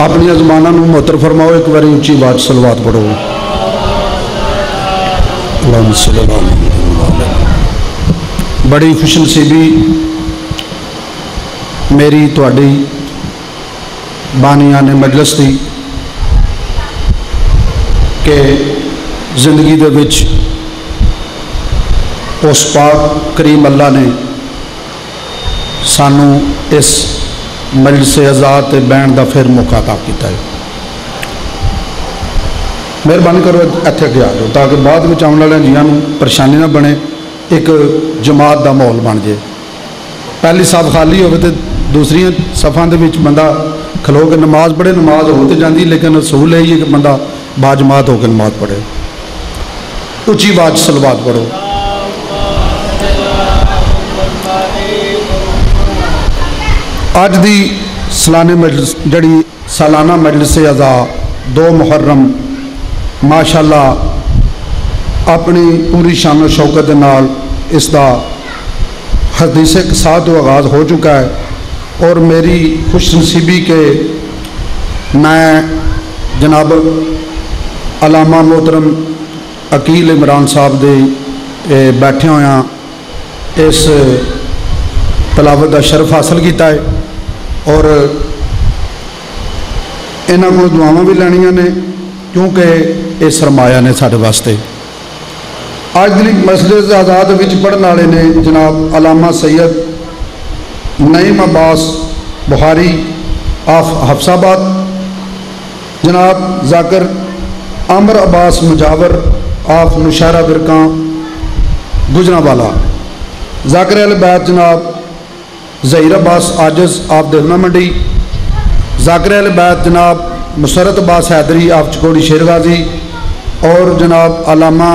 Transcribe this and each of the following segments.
ਆਪਣੀਆਂ ਜ਼ਬਾਨਾਂ ਨੂੰ ਮੁਹੱਤਰ ਫਰਮਾਓ, ਇੱਕ ਵਾਰੀ ਉੱਚੀ ਆਵਾਜ਼ ਸਲਵਾਤ ਪੜੋ ਅੱਲਾਹੁਮ ਸੱਲੱਲਾਹੁ ਅਲੈਹਿ ਬੜੀ ਖੁਸ਼ਨਸੀਬੀ ਮੇਰੀ ਤੁਹਾਡੀ ਬਾਨੀਆਂ ਨੇ ਮਜਲਿਸ ਦੀ ਕਿ ਜ਼ਿੰਦਗੀ ਦੇ ਵਿੱਚ ਉਸ ਪਾਕ ਕਰੀਮ ਅੱਲਾ ਨੇ ਸਾਨੂੰ ਇਸ ਮਜਲਿਸ ਆਜ਼ਾਦ ਤੇ ਬੈਣ ਦਾ ਫਿਰ ਮੌਕਾ ਤਾ ਕੀਤਾ ਹੈ। ਮਿਹਰਬਾਨੀ ਕਰੋ ਇੱਥੇ ਅੱਗੇ ਆ ਜਾਓ, ਤਾਂ ਕਿ ਬਾਅਦ ਵਿੱਚ ਆਉਣ ਵਾਲਿਆਂ ਜੀਆਂ ਨੂੰ ਪਰੇਸ਼ਾਨੀ ਨਾ ਬਣੇ, ਇੱਕ ਜਮਾਤ ਦਾ ਮਾਹੌਲ ਬਣ ਜੇ। ਪਹਿਲੀ ਸਫ ਖਾਲੀ ਹੋਵੇ ਤੇ ਦੂਸਰੀਆਂ ਸਫਾਂ ਦੇ ਵਿੱਚ ਬੰਦਾ ਖਲੋ ਕੇ ਨਮਾਜ਼ ਪੜ੍ਹੇ, ਨਮਾਜ਼ ਹੋ ਤੇ ਜਾਂਦੀ, ਲੇਕਿਨ ਅਸੂਲ ਇਹ ਹੀ ਹੈ ਕਿ ਬੰਦਾ ਬਾਜਮਾਤ ਹੋ ਕੇ ਨਮਾਜ਼ ਪੜ੍ਹੇ। ਉੱਚੀ ਆਵਾਜ਼ 'ਚ ਸਲਵਾਤ ਪੜੋ अज की सलाने मजलिस, जड़ी सालाना मजलिस अजा दो मुहर्रम माशाला अपनी पूरी शान शौकत नाल इसका हदीस तो आगाज़ हो चुका है। और मेरी खुश नसीबी के मैं जनाब अलामा मोहतरम अकील इमरान साहब दे बैठे होया, इस तलावत का शर्फ हासिल किया है। और इन्हों को दुआव भी लैनिया ने क्योंकि ये सरमाया ने सा वास्ते अज दिन मस्जिद आज़ाद में पढ़ने वाले ने जनाब अलामा सैयद नईम अब्बास बुहारी आफ हफ्साबाद जनाब जाकर अमर अब्बास मुजावर आफ नुशारा बिरका गुजरावाला जाकर अलबैद जनाब ज़हीर अब्बास आजज, आप दरना मंडी। जाकर अलबैत जनाब मुसरत अब्बास हैदरी, आप चकोड़ी शेरगाजी और जनाब अलामा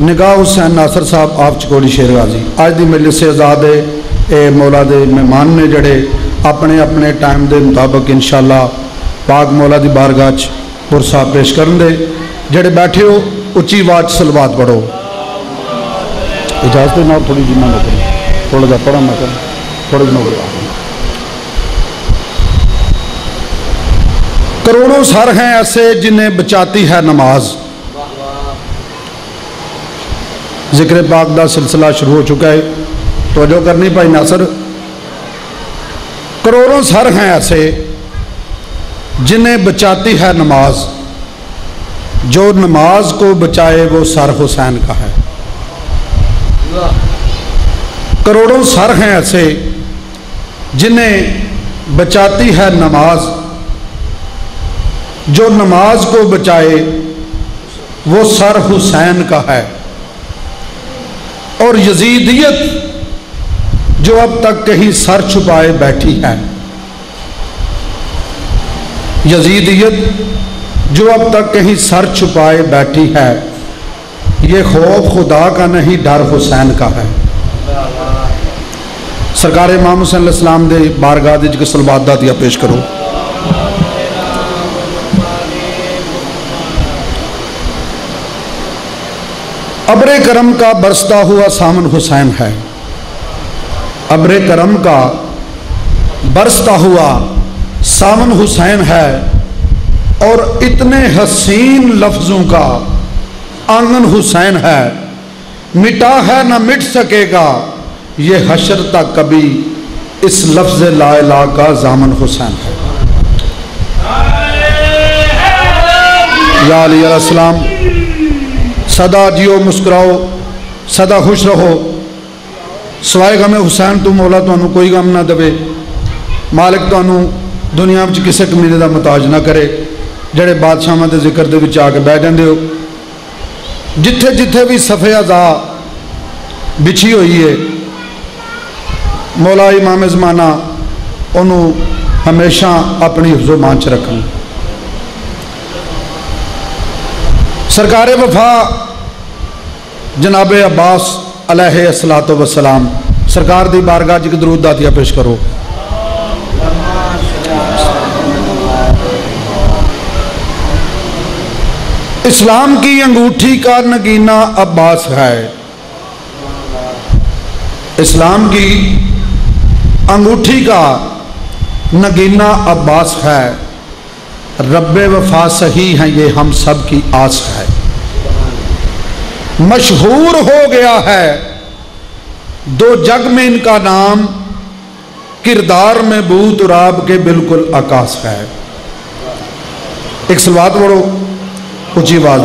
निगाह हुसैन नासर साहब, आप चकोड़ी शेरगाजी अज की मिल से आज़ाद ए मौला के मेहमान ने जड़े। अपने अपने टाइम के मुताबिक इन शाला पाक मौला की बारगाह पुरसा पेश कर जड़े बैठे हो उची आवाज़ सलवात पढ़ो। इजाज़त ना थोड़ी जी थोड़ा जा पढ़ा मैं छोड़ना होगा। करोड़ों सर हैं ऐसे जिन्हें बचाती है नमाज़। ज़िक्र पाक का सिलसिला शुरू हो चुका है। तोजो करनी भाई नासर। करोड़ों सर हैं ऐसे जिन्हें बचाती है नमाज़। जो नमाज़ को बचाए वो सर हुसैन का है। करोड़ों सर हैं ऐसे जिन्हें बचाती है नमाज़। जो नमाज़ को बचाए, वो सर हुसैन का है। और यजीदियत जो अब तक कहीं सर छुपाए बैठी है। यजीदियत जो अब तक कहीं सर छुपाए बैठी है, ये खौफ खुदा का नहीं, डर हुसैन का है। सरकार इमाम हुसैन इस्लाम दे बारगाह जिक सलवात दा दिया पेश करो। अब्र करम का बरसता हुआ सामन हुसैन है। अब्र करम का बरसता हुआ सामन हुसैन है और इतने हसीन लफ्ज़ों का आँगन हुसैन है। मिटा है ना मिट सकेगा ये हशर तक कभी इस लफ्ज़ ला ला का जामन हुसैन है या अली अलैहिस्सलाम सदा जियो मुस्कुराओ सदा खुश रहो सवाए गमे हुसैन तू मौला ਤੁਹਾਨੂੰ ਕੋਈ ਗਮ ਨਾ ਦੇਵੇ ਮਾਲਕ ਤੁਹਾਨੂੰ ਦੁਨੀਆ ਵਿੱਚ ਕਿਸੇ ਕਮੀਨੇ ਦਾ ਮੁਤਾਜ ਨਾ ਕਰੇ ਜਿਹੜੇ ਬਾਦਸ਼ਾਹਾਂ ਦੇ ਜ਼ਿਕਰ ਦੇ ਵਿੱਚ ਆ ਕੇ ਬਹਿ ਜਾਂਦੇ ਹੋ ਜਿੱਥੇ ਜਿੱਥੇ ਵੀ ਸਫੇ ਅਜ਼ਾ ਵਿਛੀ ਹੋਈ ਹੈ ਮੌਲਾ ਇਮਾਮ ਜ਼ਮਾਨਾ ਉਹਨੂੰ ਹਮੇਸ਼ਾ ਆਪਣੀ ਹੁਜ਼ੁਮਾਨ ਚ ਰੱਖਣ सरकार वफा जनाब अब्बास अलैहिस्सलातो वसलाम सरकार दी बारगाह च दरूद दातिया पेश करो इस्लाम की अंगूठी का नगीना अब्बास है इस्लाम की अंगूठी का नगीना अब्बास है। रब वफा सही है, ये हम सब की आस है। मशहूर हो गया है। दो जग में इनका नाम किरदार में भूत राब के बिल्कुल आकाश है। एक सलवाद पढ़ो उची आवाज़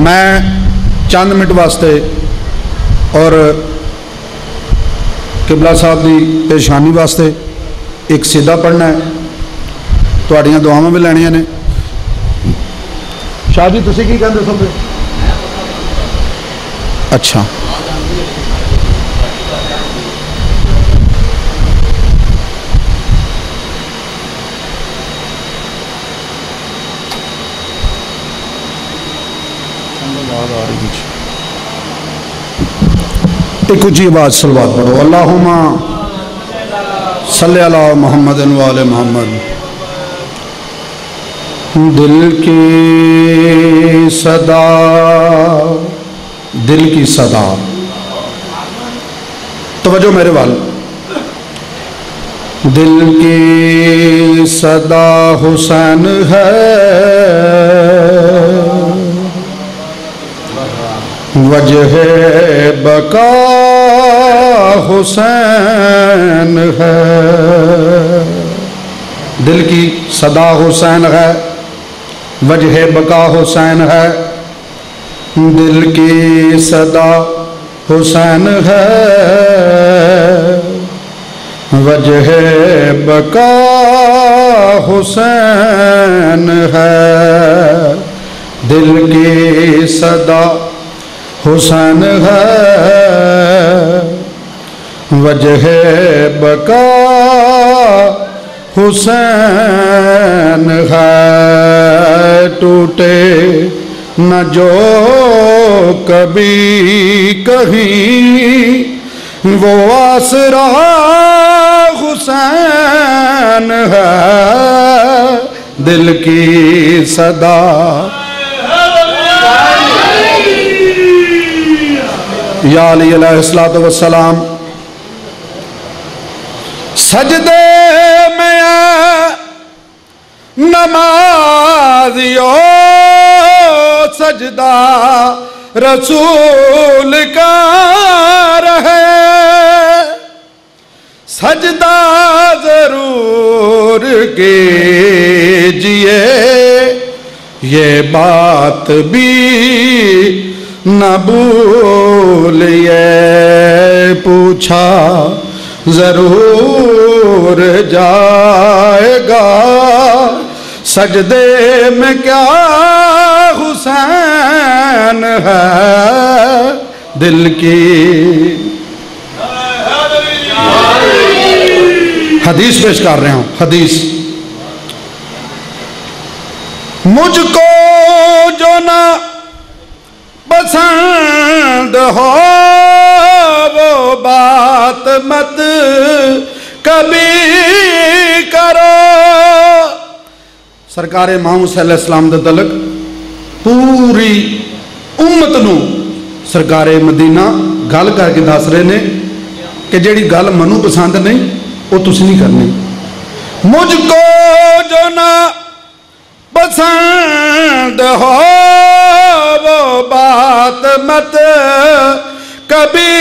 मैं चंद मिनट वास्ते ਔਰ ਕਿਬਲਾ ਸਾਹਿਬ ਦੀ ਪੇਸ਼ਾਨੀ ਵਾਸਤੇ ਇੱਕ ਸਿੱਧਾ ਪੜਨਾ ਹੈ। ਤੁਹਾਡੀਆਂ ਦੁਆਵਾਂ ਵੀ ਲੈਣੀਆਂ ਨੇ। ਸ਼ਾਹ ਜੀ, ਤੁਸੀਂ ਕੀ ਕਹਿੰਦੇ ਸੋ ਅੱਛਾ। एक ऊँची आवाज़ सलवात पढ़ो। अल्लाह अला मोहम्मद वाले मोहम्मद। दिल की सदा, दिल की सदा। तवज्जो मेरे वाल। दिल की सदा हुसैन है। वजह बका हुसैन है। दिल की सदा हुसैन है, वजह बका हुसैन है। दिल की सदा हुसैन है, वजह बका हुसैन है। दिल की सदा हुसैन है। वजह बका हुसैन है। टूटे न जो कभी कहीं। वो आसरा हुसैन है। दिल की सदा या अली वसलाम सजदे में नमाजियो, सजदा रसूल का रहे। सजदा ज़रूर कीजिए, ये बात भी न भूलिए पूछा ज़रूर जाएगा। सजदे में क्या हुसैन है दिल की? हदीस पेश कर रहे हूँ, हदीस। मुझको जो ना ਸੰਡ ਹੋਵੋ ਬਾਤ ਮਤ ਕਬੀ ਕਰੋ। ਸਰਕਾਰੇ ਮਾਹੂ ਸੱਲੱਲਾਹੁ ਅਲੈਹਿ ਦੇ ਤਲਕ ਪੂਰੀ ਉਮਤ ਨੂੰ ਸਰਕਾਰੇ ਮਦੀਨਾ ਗੱਲ ਕਰਕੇ ਦੱਸ ਰਹੇ ਨੇ ਕਿ ਜਿਹੜੀ ਗੱਲ ਮਨੂੰ ਪਸੰਦ ਨਹੀਂ, ਉਹ ਤੁਸੀਂ ਨਹੀਂ ਕਰਨੀ। ਮੁਝ ਕੋ ਜੋ ਨਾ ਪਸੰਦ ਹੋ बात मत कभी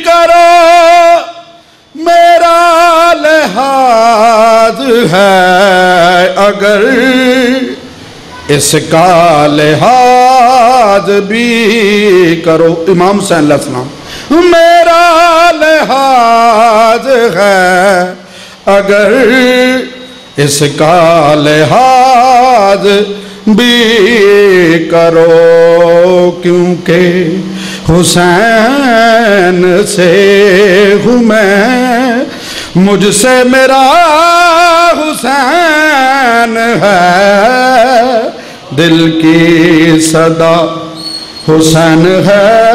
करो। मेरा लिहाज है अगर इसका लिहाज भी करो। इमाम सलाम, मेरा लिहाज है अगर इसका लिहाज भी करो, क्योंकि हुसैन से हूँ मैं। मुझसे मेरा हुसैन है। दिल की सदा हुसैन है।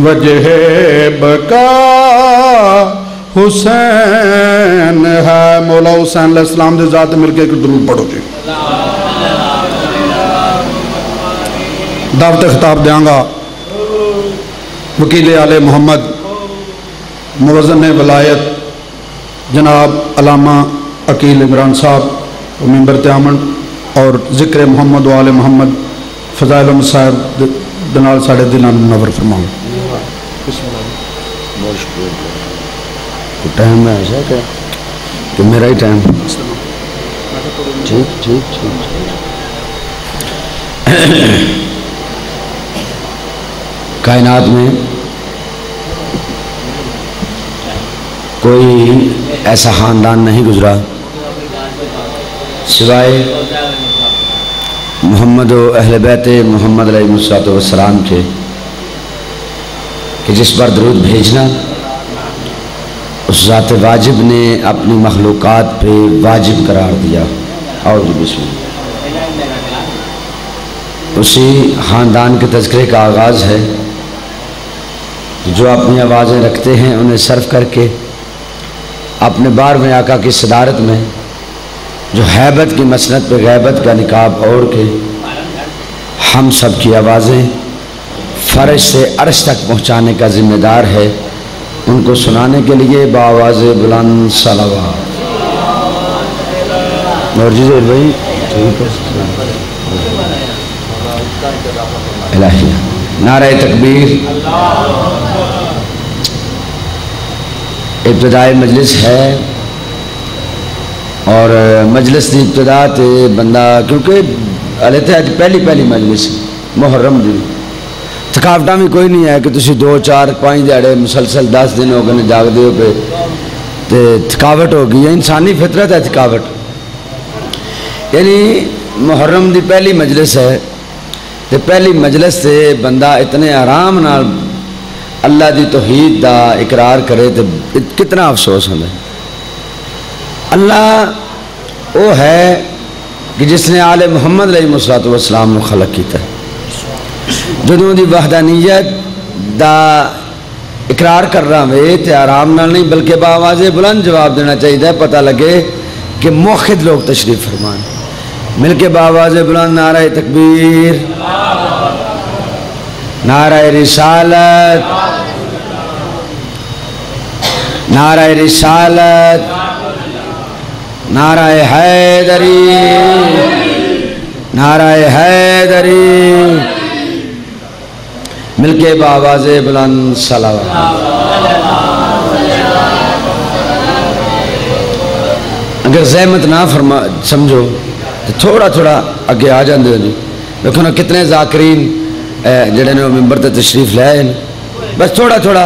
वजह बका हुसैन है, मौला हुसैन इस्लाम के जात मिलकर एक दरूद पढ़ो जी दावत खिताब देंगा वकील आले मोहम्मद मुवजन वलायत, जनाब अलामा अकील इमरान साहब मेंबर त्यामन और ज़िक्र मोहम्मद वाल मोहम्मद, फजाइल साहब साढ़े दिल नवर फरमाओ तो टाइम में ऐसा क्या कि मेरा ही टाइम ठीक ठीक ठीक कायनात में कोई ऐसा ख़ानदान नहीं गुजरा सिवाय मोहम्मद अहल बैत मोहम्मद वसलाम के कि जिस पर दरूद भेजना उस ज़ात वाजिब ने अपनी मखलूक़ात पे वाजिब करार दिया। और बिस्मिल्लाह उसी ख़ानदान के तस्करे का आगाज़ है जो अपनी आवाज़ें रखते हैं, उन्हें सर्व करके अपने बार में आका की सदारत में, जो हैबत की मसनत पे गैबत का निकाब ओढ़ के हम सब की आवाज़ें फ़र्श से अर्श तक पहुँचाने का ज़िम्मेदार है। उनको सुनाने के लिए बावाज़ बुलंद सलावा और जी भाई ठीक है। नारे तकबीर। इब्तदाई मजलिस है और मजलिस की इब्तदा तो बंदा क्योंकि तो पहली पहली मजलिस मुहर्रम दी थकावटा भी कोई नहीं है कि तुम दो, चार, पाँच दिहाड़े मुसलसल दस दिन हो गए जागते हो पे तो थकावट हो गई है, इंसानी फितरत है थकावट। यानी मुहर्रम की पहली मजलिस है तो पहली मजलिस से बंदा इतने आराम अल्लाह की तोहीद का इकरार करे तो कितना अफसोस होता अल्लाह वो है कि जिसने आले मुहम्मद मुसलात वसलाम खलक किया ਜਦੋਂ ਦੀ ਵਹਦਾਨੀਅਤ ਦਾ ਇਕਰਾਰ ਕਰ ਰਹਾ ਵੇ ਤੇ ਆਰਾਮ ਨਾਲ ਨਹੀਂ ਬਲਕਿ ਬਾਵਾਜ਼ੇ ਬੁਲੰਦ ਜਵਾਬ ਦੇਣਾ ਚਾਹੀਦਾ ਪਤਾ ਲੱਗੇ ਕਿ ਮੁਖਦ ਲੋਕ ਤਸ਼ਰੀਫ ਫਰਮਾਨ मिल के बावाज बुलंद नारा तकबीर नारा रिसालत नारा रिसालत नारा हैदरी नारा हैदरी मिलके बावाज बुलंद सलावा अगर जहमत ना फरमा, समझो तो थोड़ा थोड़ा अगे आ जाते जी देखो ना, कितने जाकरीन जड़े ने मैंबर तशरीफ़ ले आए बस थोड़ा थोड़ा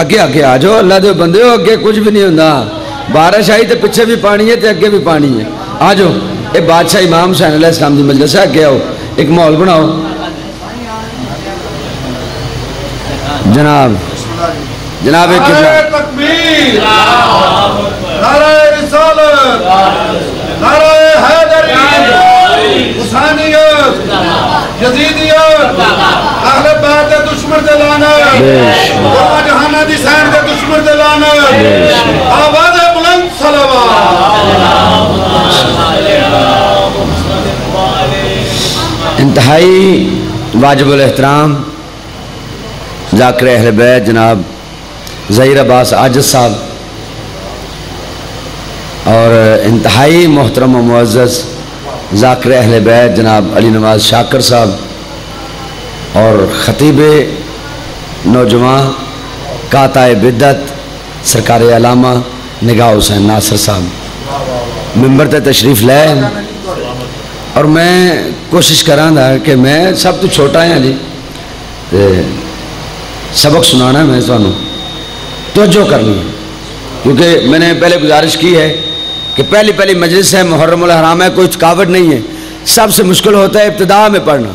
अगे अगे आ जाओ, अल्लाह के बंदे हो, अगे कुछ भी नहीं होंगे बारिश आई तो पिछे भी पानी है तो अगे भी पानी है। आ जाओ ये बादशाह इमाम हुसैन इस्लाम की मजलिस है, अगे आओ, एक माहौल बनाओ। जनाब जनाब तकबीर। दुश्मन जहाना दी सैन दुश्मन आवाज़ बुलंद इंतहाई वाजिबुल एहतराम जाकर अहल बैत जनाब ज़हीर अब्बास आजद साहब और इंतहाई मोहतरम मुआज़ ज़ाकर अहल बैत जनाब अली नवाज़ शाकर साहब और ख़तीब नौजवान काता बिद्दत सरकार अलामा निगाह हुसैन नासर साहब। मैंबर ते तशरीफ़ ले। और मैं कोशिश करा था कि मैं सब तो छोटा हाँ जी। सबक सुनाना मैं थानू तोजो करनी है क्योंकि मैंने पहले गुजारिश की है कि पहली पहली मजलिस है मुहर्रम हराम है, कोई थकावट नहीं है। सबसे मुश्किल होता है इब्तदा में पढ़ना।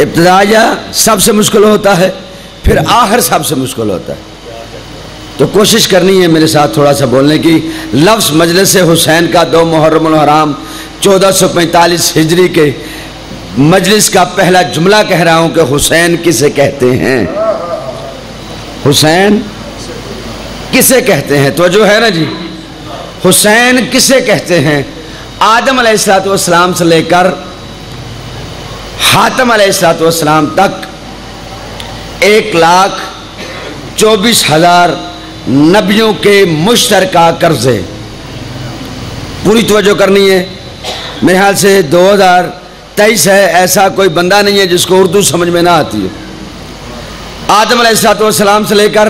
इब्तदा या सबसे मुश्किल होता है, फिर आखिर सबसे मुश्किल होता है। तो कोशिश करनी है मेरे साथ थोड़ा सा बोलने की। लफ्ज़ मजलिस हुसैन का दो मुहर्रम हराम, चौदह सौ पैंतालीस हिजरी के मजलिस का पहला जुमला कह रहा हूँ कि हुसैन किसे कहते हैं? हुसैन किसे कहते हैं? तो जो है ना जी? हुसैन किसे कहते हैं? आदम सलाम से लेकर हातम सलाम तक एक लाख चौबीस हज़ार नबियों के मुश्तर कर्जे। पूरी तवज्जो करनी है। मेरे ख्याल से दो हज़ार तेईस है, ऐसा कोई बंदा नहीं है जिसको उर्दू समझ में ना आती हो। आदम सलाम से लेकर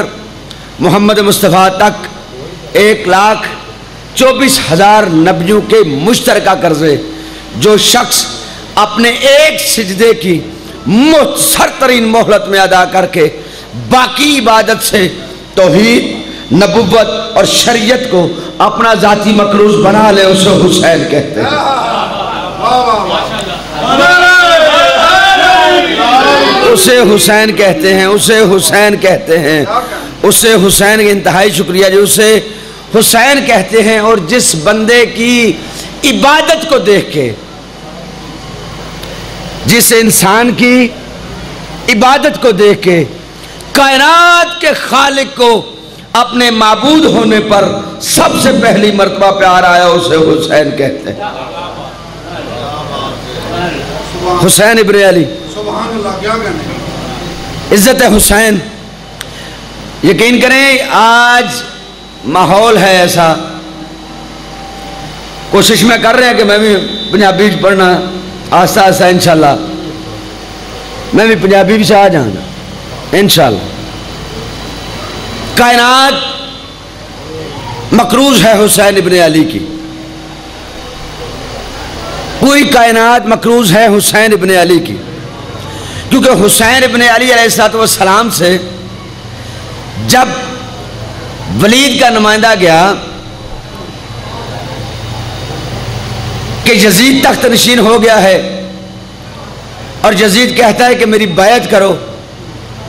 मोहम्मद मुस्तफ़ा तक एक लाख चौबीस हज़ार नबियों के मुश्तर कर्जे, जो शख्स अपने एक सिजदे की मुख्तर तरीन मोहलत में अदा करके बाकी इबादत से तोहहीद नबुवत और शरीयत को अपना जाति मकरूज बना ले, उसे हुसैन कहते हैं। उसे हुसैन कहते हैं, उसे हुसैन कहते हैं। उसे हुसैन इंतहाई शुक्रिया जी, उसे हुसैन कहते हैं और जिस बंदे की इबादत को देख के, जिस इंसान की इबादत को देख के, कायनात के खालिक को अपने मबूद होने पर सबसे पहली मरतबा प्यार आया उसे हुसैन कहते हैं। हुसैन इब्न अली। इज़्ज़त हुसैन। यकीन करें, आज माहौल है ऐसा। कोशिश में कर रहे हैं कि मैं भी पंजाबी पढ़ना आस्ता आस्ता इनशाला मैं भी पंजाबी भी आ जाऊँगा इनशाला कायनात मकरूज है हुसैन इबन अली की। पूरी कायनात मकरूज है हुसैन इबन अली की। क्योंकि हुसैन इबन अली सलाम से जब वलीद का नुमाइंदा गया कि यजीद तख्त नशीन हो गया है और यजीद कहता है कि मेरी बायत करो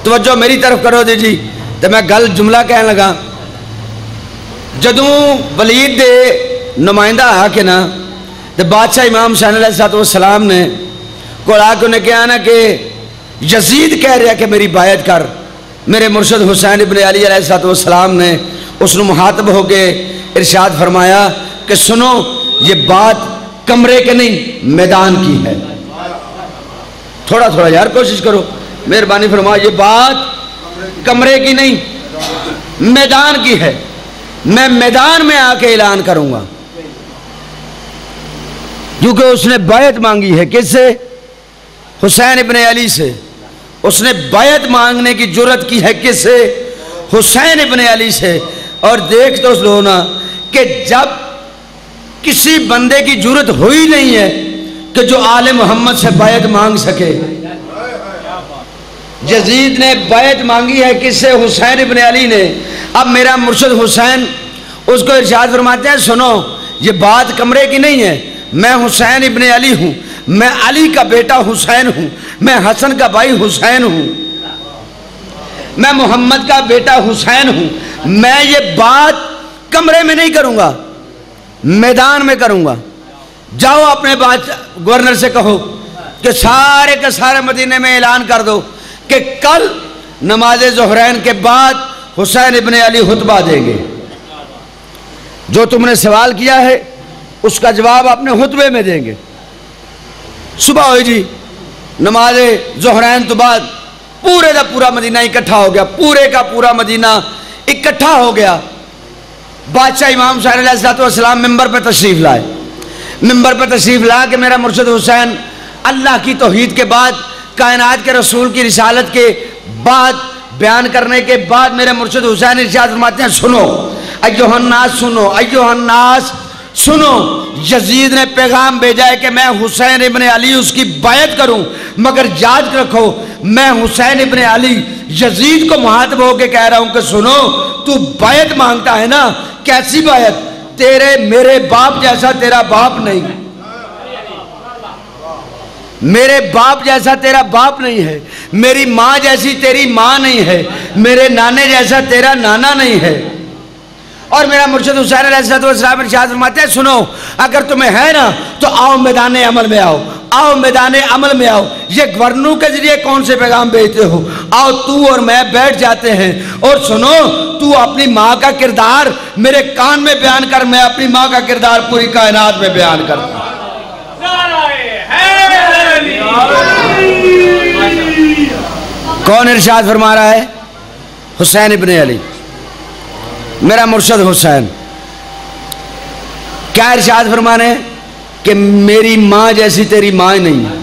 तो मेरी तरफ़ करो दी जी। तो मैं गल जुमला कह लगा, जदों वलीद दे नुमाइंदा आके ना तो बादशाह इमाम शाह सलाम ने को आके उन्हें कहा ना कि यजीद कह रहा कि मेरी बायत कर। मेरे मुर्शद हुसैन इबन अली सलाम ने उस मुहातब होके इरशाद फरमाया कि सुनो, ये बात कमरे के नहीं, मैदान की है। थोड़ा थोड़ा यार कोशिश करो। मेहरबानी फरमा, ये बात कमरे की नहीं, मैदान की है। मैं मैदान में आके ऐलान करूँगा। क्योंकि उसने बायत मांगी है किससे? हुसैन इबन अली से। उसने बैत मांगने की ज़रूरत की है किससे हुसैन इबन अली से। और देख तो ना, कि जब किसी बंदे की ज़रूरत हुई नहीं है, कि जो आल मोहम्मद से बैत मांग सके। जजीद ने बैत मांगी है किससे हुसैन इबन अली ने। अब मेरा मुर्शद हुसैन, उसको इर्शाद फरमाते हैं, सुनो, ये बात कमरे की नहीं है। मैं हुसैन इबन अली हूँ। मैं अली का बेटा हुसैन हूँ, मैं हसन का भाई हुसैन हूँ। मैं मोहम्मद का बेटा हुसैन हूँ। मैं ये बात कमरे में नहीं करूँगा, मैदान में करूँगा। जाओ अपने बात गवर्नर से कहो कि सारे के सारे मदीने में ऐलान कर दो कि कल नमाज़ जहरैन के बाद हुसैन इबन अली हुतबा देंगे। जो तुमने सवाल किया है, उसका जवाब अपने हुतबे में देंगे। सुबह हो जी, नमाज़ जहरैन तो बाद पूरे का पूरा मदीना इकट्ठा हो गया, पूरे का पूरा मदीना इकट्ठा हो गया। बादशाह इमाम सलाम मेंबर पर तशरीफ़ लाए। मेंबर पर तशरीफ़ ला के मेरा मुर्शद हुसैन अल्लाह की तोहहीद के बाद, कायनात के रसूल की रिसालत के बाद, बयान करने के बाद मेरे मुर्शद हुसैन इर्शाद फरमाते हैं, सुनो अयोहन्नास सुनो अयोहन्नास सुनो, यजीद ने पैगाम भेजा है कि मैं हुसैन इबन अली उसकी बायत करूँ, मगर याद रखो, मैं हुसैन इबन अली यजीद को मुहातब होकर कह रहा हूँ कि सुनो, तू बायत माँगता है ना, कैसी बायत तेरे मेरे बाप जैसा तेरा बाप नहीं। मेरे बाप जैसा तेरा बाप नहीं है, मेरी माँ जैसी तेरी माँ नहीं है, मेरे नाने जैसा तेरा नाना नहीं है। और मेरा मुर्शद हुसैन फरमाते हैं, सुनो, अगर तुम्हें है ना तो आओ मैदान अमल में आओ आओ मैदान अमल में आओ। ये गवर्नू के ज़रिए कौन से पैगाम भेजते हो? आओ, तू और मैं बैठ जाते हैं। और सुनो, तू अपनी माँ का किरदार मेरे कान में बयान कर, मैं अपनी माँ का किरदार पूरी कायनात में बयान करता हूँ। कौन इरशाद फरमा रहा है? हुसैन इबन अली। मेरा मुर्शद हुसैन। क्या इरशाद फरमाने कि मेरी माँ जैसी तेरी माँ नहीं है।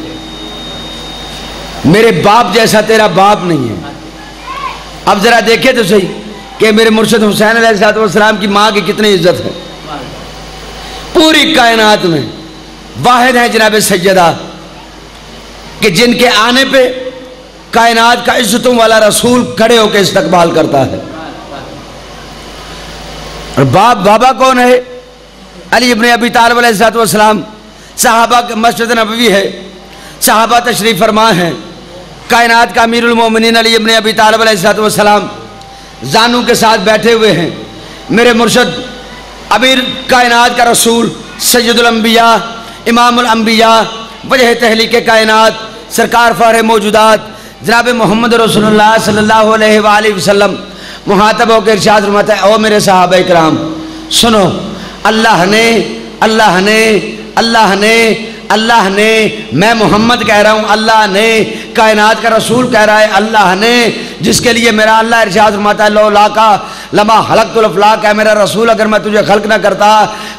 मेरे बाप जैसा तेरा बाप नहीं है। अब ज़रा देखे तो सही कि मेरे मुर्शद हुसैन सलाम की माँ की कितनी इज़्ज़त है। पूरी कायनात में वाहिद है जनाब सैदा कि जिनके आने पे कायनात का इज्जतों वाला रसूल खड़े होकर इस्तकबाल करता है। और बाप बाबा कौन है? अली इबन अबी तालब साहबा मस्जिद नबी है। साहबा तशरीफ़ फरमा है। कायनात का अमीरमिन अली इबन अबी तालब जानू के साथ बैठे हुए हैं। मेरे मुर्शद अमीर कायनात का रसूल सैदुलम्बिया इमामबिया वजह तहलीक कायनात, सरकार फ़ार मौजूदात, जनाब मोहम्मद रसोल्ला सल्ला वसम मुहातब होकर इर्शाद फरमाता है, ओ मेरे साहब कराम सुनो, अल्लाह ने अल्लाह ने अल्लाह ने अल्लाह ने, मैं मोहम्मद कह रहा हूँ, अल्लाह ने, कायनात का रसूल कह रहा है, अल्लाह ने, जिसके लिए मेरा अल्लाह इरशाद फरमाता है, लो का लमा हलक तुलफलाक है, मेरा रसूल अगर मैं तुझे खल्क ना करता,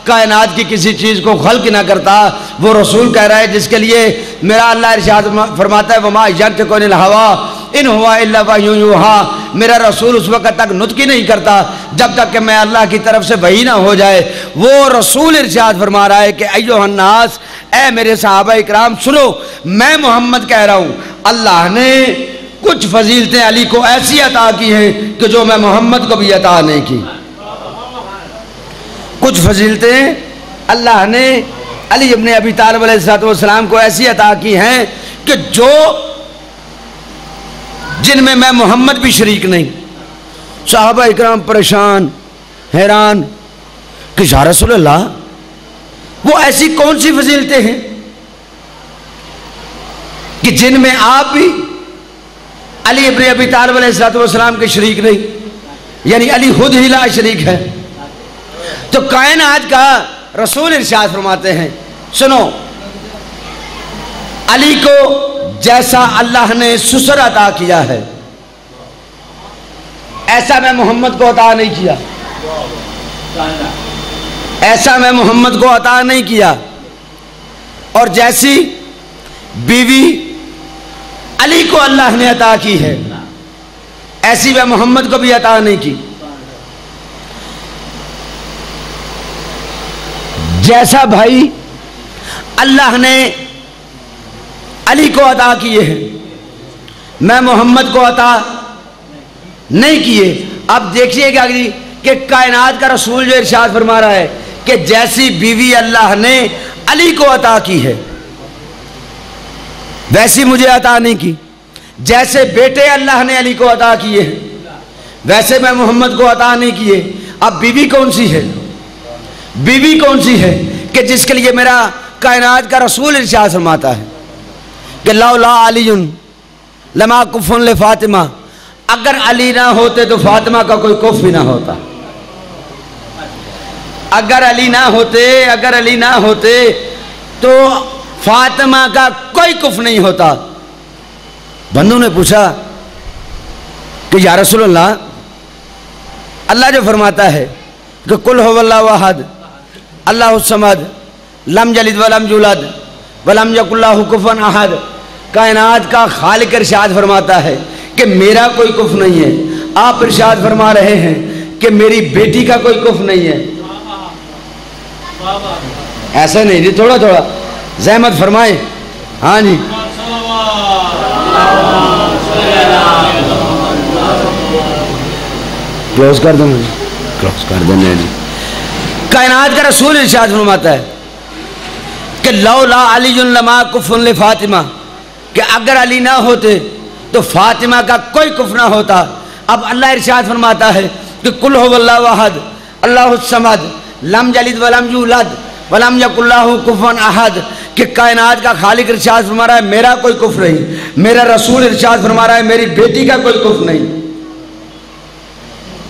कायनात की किसी चीज़ को खल्क ना करता, वो रसूल कह रहा है, जिसके लिए मेरा अल्लाह इरशाद फरमाता है, वमा यंत को हवा इन हुआ यूहा। मेरा रसूल उस वक्त तक नुतकी नहीं करता, जब तक कि मैं अल्लाह की तरफ़ से वही ना हो जाए। वो रसूल इरशाद फरमा रहा है कि अयोहन्नास ए मेरे साहब इकराम, सुनो, मैं मोहम्मद कह रहा हूँ, अल्लाह ने कुछ फजीलतें अली को ऐसी अता की हैं कि जो मैं मोहम्मद को भी अता नहीं की। कुछ फजीलतें अल्लाह ने अली अपने अभी तालब को ऐसी अता की हैं कि जो जिनमें मैं मोहम्मद भी शरीक नहीं। साहबा इकराम परेशान, हैरान कि या रसूल अल्लाह वो ऐसी कौन सी फजीलतें हैं कि जिनमें आप भी अली अबन अबी तालबलाम के शरीक नहीं, यानी अली खुद ही ला शरीक है। तो कायनात का रसूल इर्शाद फरमाते हैं, सुनो, अली को जैसा अल्लाह ने सुसर अता किया है, ऐसा मैं मोहम्मद को अता नहीं किया। ऐसा मैं मोहम्मद को अता नहीं किया। और जैसी बीवी अली को अल्लाह ने अता की है, ऐसी वह मोहम्मद को भी अता नहीं की। जैसा भाई अल्लाह ने अली को अता किए हैं। मैं मोहम्मद को अता नहीं किए। अब देखिएगा कि कायनात का रसूल जो इरशाद फरमा रहा है कि जैसी बीवी अल्लाह ने अली को अता की है, वैसी मुझे अता नहीं की। जैसे बेटे अल्लाह ने अली को अता किए वैसे मैं मोहम्मद को अता नहीं किए। अब बीवी कौन सी है? बीवी कौन सी है कि जिसके लिए मेरा कायनात का रसूल इर्शाद फरमाता है? कि ला अली लमा कुफन ले फातिमा। अगर अली ना होते तो फातिमा का कोई कुफ भी ना होता। अगर अली ना होते, अगर अली ना होते तो फातिमा का कोई कुफ नहीं होता। बंधु ने पूछा कि या रसूल अल्लाह जो फरमाता है कि कुल हो वहद, अल्लाह समद, लम जलिद वलम जुलद वलम यकुल्ला कुफन अहद। कायनात का खालिक इरशाद फरमाता है कि मेरा कोई कुफ नहीं है। आप इरशाद फरमा रहे हैं कि मेरी बेटी का कोई कुफ नहीं है। ऐसा नहीं जी थोड़ा थोड़ा जहमत फरमाए। हाँ जी। क्लोज कर दो मुझे। क्लोज कर देने जी। कायनात का रसूल इर्शाद फरमाता है। कि लो ला अली लमा कुफन फातिमा, कि अगर अली ना होते तो फातिमा का कोई कुफ ना होता। अब अल्लाह इरशाद फरमाता है कि कुल वहद अल्लाह समद लम जलिद वलम यूलद, वलम यकुल्लाहु कुफन अहद। कि कायनात का खालिक इरशाद फरमा रहा है, मेरा कोई कुफ नहीं। मेरा रसूल इरशाद फरमा रहा है, मेरी बेटी का कोई कुफ नहीं।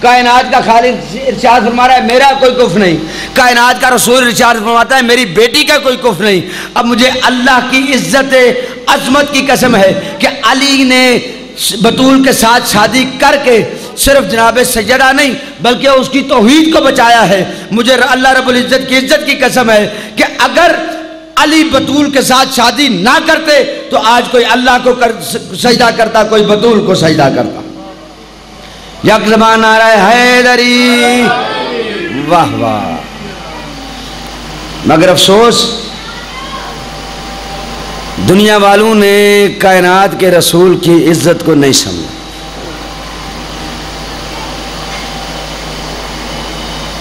कायनात का खालिक इरशाद फरमा रहा है, मेरा कोई कुफ नहीं। कायनात का रसूल इरशाद फरमाता है, मेरी बेटी का कोई कुफ नहीं। अब मुझे अल्लाह की इज़्ज़त, अजमत की कसम है कि अली ने बतूल के साथ शादी करके सिर्फ़ जनाब सैदा नहीं, बल्कि उसकी तोहीद को बचाया है। मुझे अल्लाह रब्बुल इज़्ज़त की इज़्ज़त की कसम है कि अगर अली बतूल के साथ शादी ना करते तो आज कोई अल्लाह को कर सजदा करता, कोई बतूल को सजदा करता। यक जमान आ रहा है हैदरी वाह वाह। मगर अफसोस, दुनिया वालों ने कायनात के रसूल की इज़्ज़त को नहीं समझा।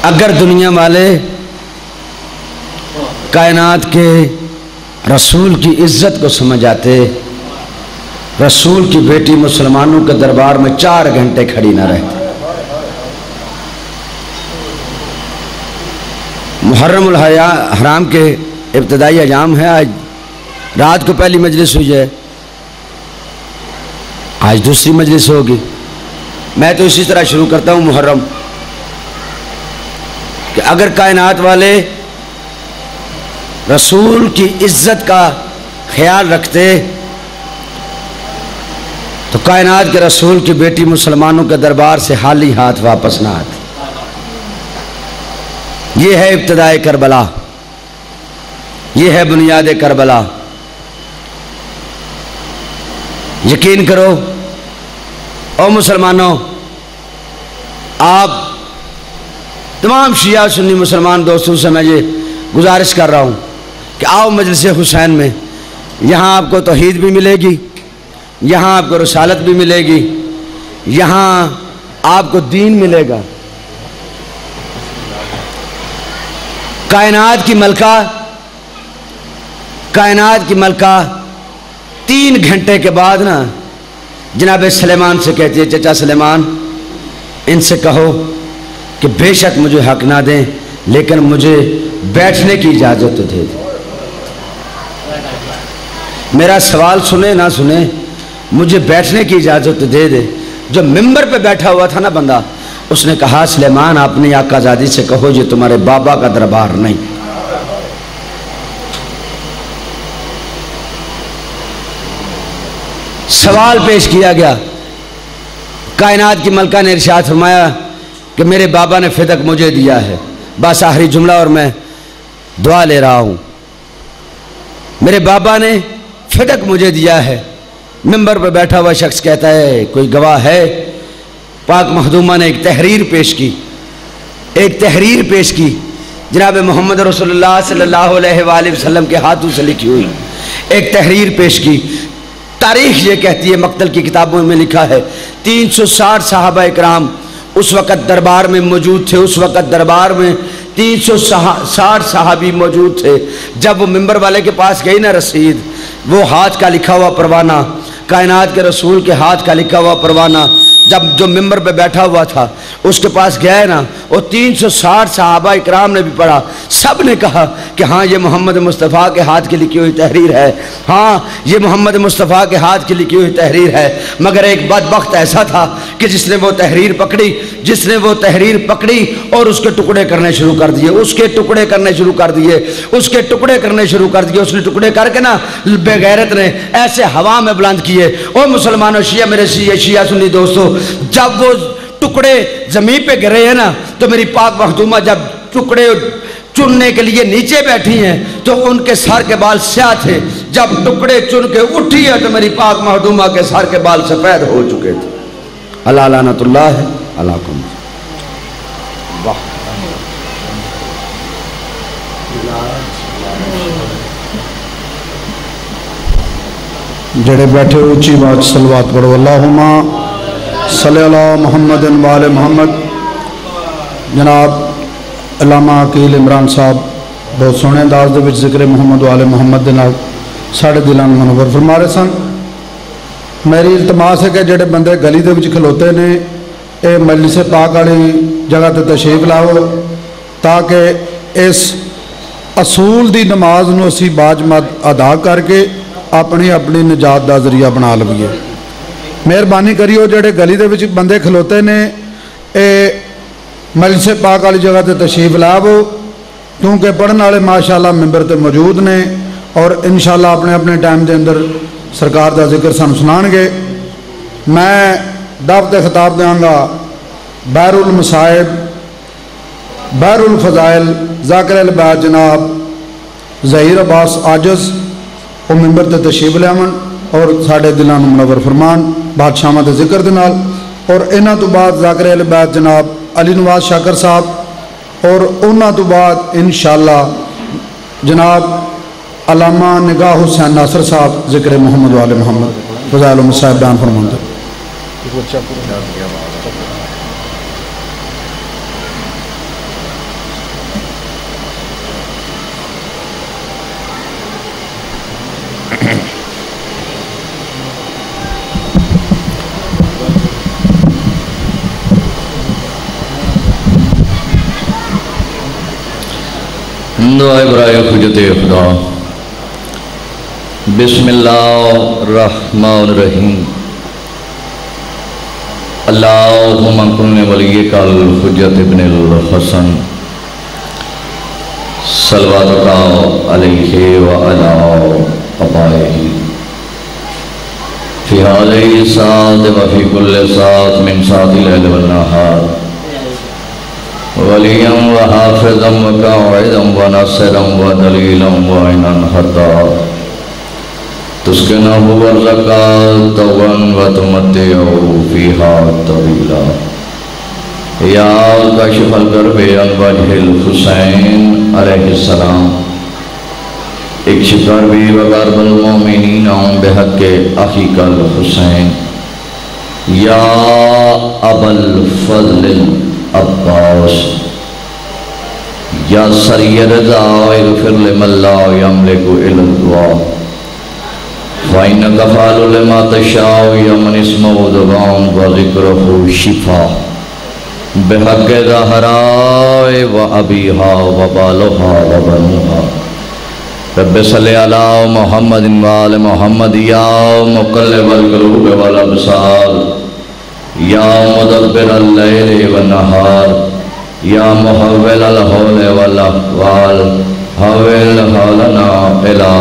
अगर दुनिया वाले कायनात के रसूल की इज़्ज़त को समझ आते रसूल की बेटी मुसलमानों के दरबार में चार घंटे खड़ी ना रहती मुहर्रम हराम के इब्तदाई अजाम है। आज रात को पहली मजलिस हुई है। आज दूसरी मजलिस होगी। मैं तो इसी तरह शुरू करता हूँ मुहर्रम। कि अगर कायनात वाले रसूल की इज़्ज़त का ख्याल रखते तो कायनात के रसूल की बेटी मुसलमानों के दरबार से हाली हाथ वापस ना आती। ये है इब्तदाए करबला। ये है बुनियाद करबला। यकीन करो और मुसलमानों, आप तमाम शिया सुन्नी मुसलमान दोस्तों से मैं ये गुजारिश कर रहा हूँ कि आओ मजलिस हुसैन में, यहाँ आपको तोहीद भी मिलेगी। यहाँ आपको रसालत भी मिलेगी, यहाँ आपको दीन मिलेगा। कायनात की मलका, कायनात की मलका तीन घंटे के बाद ना, जनाब सलेमान से कहती है, चचा सलेमान, इनसे कहो कि बेशक मुझे हक ना दें, लेकिन मुझे बैठने की इजाज़त तो दे दें। मेरा सवाल सुने ना सुने मुझे बैठने की इजाज़त दे दे। जो मिंबर पे बैठा हुआ था ना बंदा, उसने कहा, सलेमान अपनी आकाजादी से कहो, ये तुम्हारे बाबा का दरबार नहीं। सवाल पेश किया गया। कायनात की मलका ने इरशाद फरमाया कि मेरे बाबा ने फिदक मुझे दिया है। बस आखिरी जुमला और मैं दुआ ले रहा हूँ। मेरे बाबा ने फिदक मुझे दिया है। मिंबर पर बैठा हुआ शख्स कहता है, कोई गवाह है? पाक महदूमा ने एक तहरीर पेश की। एक तहरीर पेश की, जनाब मोहम्मद रसोल्ला अलैहि के हाथों से लिखी हुई। एक तहरीर पेश की। तारीख ये कहती है, मकतल की किताबों में लिखा है 360 साहबा इकराम उस वक़्त दरबार में मौजूद थे, उस वक़्त दरबार में तीन सौ साठ साहबी मौजूद थे। जब वो मिंबर वाले के पास गई ना रसीद, वो हाथ का लिखा हुआ परवाना कायनात के रसूल के हाथ का लिखा हुआ परवाना जब जो मेंबर पे बैठा हुआ था, उसके पास गया ना वो 360 साहबा इकराम ने भी पढ़ा। सबने कहा कि हाँ ये मोहम्मद मुस्तफ़ा के हाथ की लिखी हुई तहरीर है। हाँ ये मोहम्मद मुस्तफ़ा के हाथ की लिखी हुई तहरीर है। मगर एक बदबख्त ऐसा था कि जिसने वो तहरीर पकड़ी, जिसने वो तहरीर पकड़ी और उसके टुकड़े करने शुरू कर दिए। उसके टुकड़े करने शुरू कर दिए। उसके टुकड़े करने शुरू कर दिए। उसने टुकड़े करके ना, बेगैरत ने ऐसे हवा में बुलंद किए ओ मुसलमानों, शिया मेरे शिया शिया सुनी दोस्तों, जब वो टुकड़े ज़मीन पे गिरे हैं ना तो मेरी पाक मखदूमा जब टुकड़े चुनने के लिए नीचे बैठी हैं तो उनके सर के बाल स्या थे। जब टुकड़े चुन के उठी है तो मेरी पाक महदूमा के सर के बाल सफ़ेद हो चुके थे। अल्लाह लानतुल्लाह है, अल्लाह वाह जड़े बैठे ऊँची बात सलवात पढ़ो अल्लाहुमा सल्ला मोहम्मद वाल मोहम्मद जनाब अलामा अकील इमरान साहब बहुत सोहने अंदाज के ज़िक्र मोहम्मद वाले मोहम्मद के नाल साढ़े दिलों मनोवर फरमा रहे सन मेरी इल्तमास है कि जोड़े बंदे गली के खलोते ने ये मजलिस पाक वाली जगह पर तशरीफ़ लाओ ताकि इस असूल की नमाज़ में असी बाजमत अदा करके अपनी अपनी निजात का जरिया बना लवीए मेहरबानी करियो जोड़े गली के बंदे खलोते ने ये मलसे पाक वाली जगह पर तशरीफ लावो क्योंकि पढ़ने वाले माशाला मैंबर तो मौजूद ने और इन शाला अपने अपने टाइम के अंदर सरकार का जिक्र सू सुना मैं दावत खिताब देंगा बैरुल मसाइब बैरुल फ़ज़ाइल ज़ाकर अलबाद जनाब ਜ਼ਹੀਰ ਅਬਾਸ ਆਜਜ਼ ਉਹ ਮੈਂਬਰ ਤੇ ਤਸ਼ਰੀਫ ਲਿਆਵਣ ਔਰ ਸਾਡੇ ਦਿਲਾਂ ਨੂੰ ਮਨਵਰ ਫਰਮਾਨ ਬਾਦਸ਼ਾਹਾਂ ਦੇ ਜ਼ਿਕਰ ਦੇ ਨਾਲ ਔਰ ਇਹਨਾਂ ਤੋਂ ਬਾਅਦ ਜ਼ਾਕਰ ਅਲ ਬਾਦ ਜਨਾਬ ਅਲੀ ਨਵਾਜ਼ ਸ਼ਾਕਰ ਸਾਹਿਬ ਔਰ ਉਹਨਾਂ ਤੋਂ ਬਾਅਦ ਇਨਸ਼ਾਅੱਲਾ ਜਨਾਬ ਅਲਾਮਾ ਨਿਗਾਹ ਹੁਸੈਨ ਨਾਸਰ ਸਾਹਿਬ ਜ਼ਿਕਰ ਮੁਹੰਮਦ ਵਾਲੇ ਮੁਹੰਮਦ ਫਜ਼ਾਇਲ ਮੁਸਾਹਿਬ ਬਿਆਨ बंदो इब्राहिम खुजते खुदा बिसमीम अल्लाहने वलिए कल खुजत इबन हसन सलवात वपाए फ़िहाल साथ वफ़ी कुल्ल साथ मिन साथ नहार वलिया व हाफिज़म व काइदम व नसरम व दलीलम व इनन हता तुस्किनहु व ज़कातवन व तुमत्तिउ फ़ीहा तवीला या कशिफल करबे अन वजहिल हुसैन अलैहिस्सलाम इक्शिफर भी व करबल अब्बास या सरियर फिर मल्ला यमलिकु इल दुआ फ़ाइन कफ़ालु लिमा तशाउ यमन इस्महु दुआम व ज़िक्रुहु शिफा बिहक़ ज़हराए व अबीहा व बालुहा व बनुहा रब अला मुहम्मद वाल मुहम्मद या मुक़ल्लिबल क़ुलूब वल अबसार या मुदब्बिर अल-लैल व नहार, या मुहव्विल अल-हौल वल अहवाल हव्विल हालना इला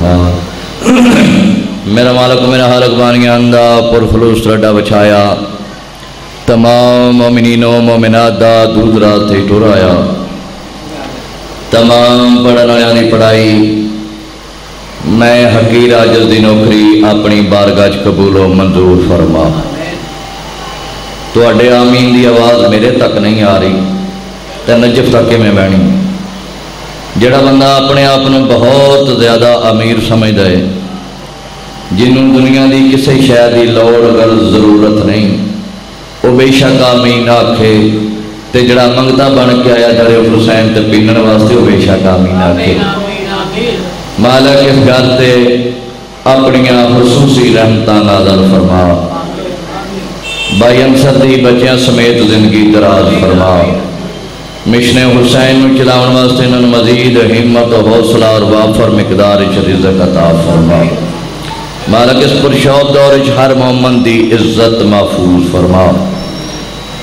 हाल मेरा मालिक मेरा हालक बानिया अंदा पुरखलूस रड्डा बछाया, तमाम मोमिनीनो मोमिनात दा दूध रात टुराया। तमाम पढ़न वालियाँ दी पढ़ाई, मैं हकीर आजल दी नौकरी अपनी बारगाह च कबूलो मंजूर फरमा। ਤੁਹਾਡੇ ਆਮੀਨ ਦੀ ਆਵਾਜ਼ ਮੇਰੇ ਤੱਕ ਨਹੀਂ ਆ ਰਹੀ ਤੇ ਨਜਫ ਤੱਕ ਕਿਵੇਂ ਬਹਿਣੀ ਜਿਹੜਾ ਬੰਦਾ ਆਪਣੇ ਆਪ ਨੂੰ ਬਹੁਤ ਜ਼ਿਆਦਾ ਅਮੀਰ ਸਮਝਦਾ ਹੈ ਜਿਹਨੂੰ ਦੁਨੀਆ ਦੀ ਕਿਸੇ ਸ਼ੈ ਦੀ ਲੋੜ ਅਗਰ ਜ਼ਰੂਰਤ ਨਹੀਂ ਉਹ ਬੇਸ਼ੱਕ ਆਮੀਨ ਆਖੇ ਤੇ ਜਿਹੜਾ ਮੰਗਤਾ ਬਣ ਕੇ ਆਇਆ ਜਰੇ ਹੁਸੈਨ ਤੇ ਪੀਣਨ ਵਾਸਤੇ ਉਹ ਬੇਸ਼ੱਕ ਆਮੀਨ ਆਖੇ ਮਾਲਕ ਇਸ ਗੱਲ ਤੇ ਆਪਣੀਆਂ ਖਸੂਸੀ ਰਹਿਮਤਾਂ ਨਾਜ਼ਲ ਫਰਮਾ भाई अंसर दी बच्चों समेत ज़िंदगी दराज फरमा। मिशन हुसैन में चलावन वास्ते इन्होंने मजीद हिम्मत, हौसला और वाफर मकदार फरमा। मालक इस पुरशौक दौर हर मोमन की इज़्ज़त महफूज फरमा।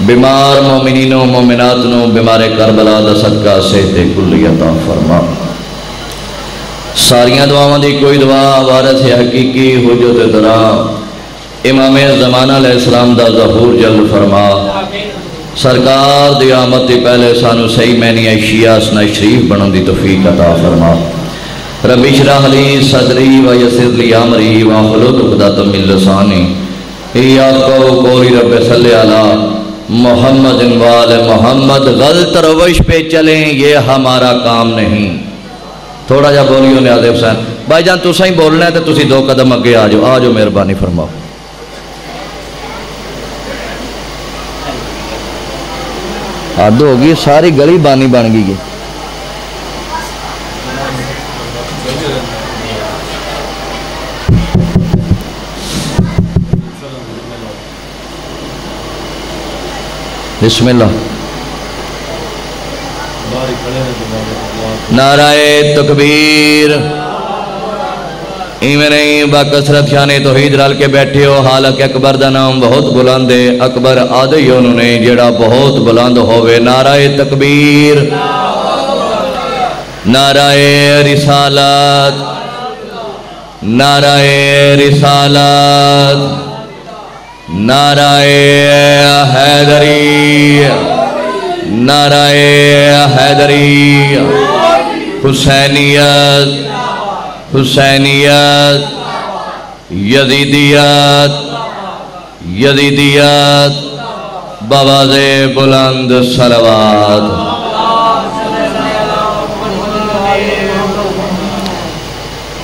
बीमार मोमिनो मोमिनात नो बीमारे करबला का सदका सेहते कुली अता फरमा। सारिया दुआवां की कोई दुआ, वारस हकीकी हो जो ते दरा। इमाम जमाना इस्लाम का जहूर जल फरमा। सरकार की आमद पहले सानू सही मैनिया शिया सना शरीफ बनने की तोफीक अता फरमा। रबी शराहली सदरी व यसरली आमरी व सल्ले अला मोहम्मद मोहम्मद गलत रवश पे चलें, ये हमारा काम नहीं। थोड़ा जा बोलियो न्याज हुसैन। भाईजान, तुसा ही बोलना है तो तुम दो कदम अगे आ जाओ। आ जाओ, मेहरबानी फरमाओ। हद हो गई सारी गली बानी बन गई है। बिस्मिल्लाह। नाराय तकबीर। इवें नहीं, बकसरत शाने तोहीद रल के बैठे हो हालक अकबर का नाम बहुत बुलंद है। अकबर आदि उन्होंने, जेड़ा बहुत बुलंद होवे नाराय तकबीर नाराय रिसालत नाराय रिसालत नाराए हैदरी नाराए हैदरी हुसैनियत। हुसैनियत, यजीदियत यजीदियत बवाजे बुलंद सलवात।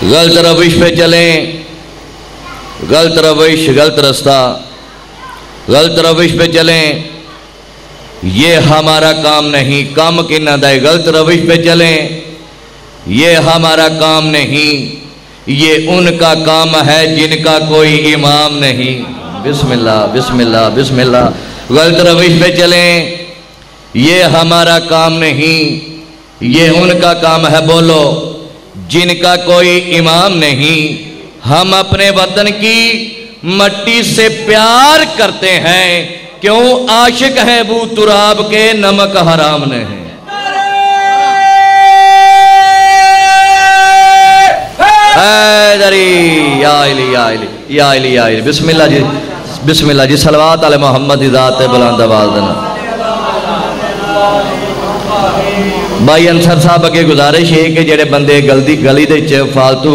गलत रविश पे चलें, गलत रविश, गलत रास्ता। गलत रविश पे चलें, ये हमारा काम नहीं, काम कि ना दाए गलत रविश पे चलें ये हमारा काम नहीं, ये उनका काम है जिनका कोई इमाम नहीं। बिस्मिल्लाह बिस्मिल्लाह बिस्मिल्लाह। गलत रविश पे चलें। ये हमारा काम नहीं, ये उनका काम है। बोलो, जिनका कोई इमाम नहीं, हम अपने वतन की मट्टी से प्यार करते हैं। क्यों? आशिक है बू तुराब के नमक हराम नहीं बिस्मिल्लाह जी बिस्मिल्लाह जी, सलवात अल मोहम्मद बुलंद आवाज़ देना। भाई अंसर साहब, अगे गुजारिश है कि जेडे बंदे गलती, गली फालतू